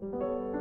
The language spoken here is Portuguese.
Música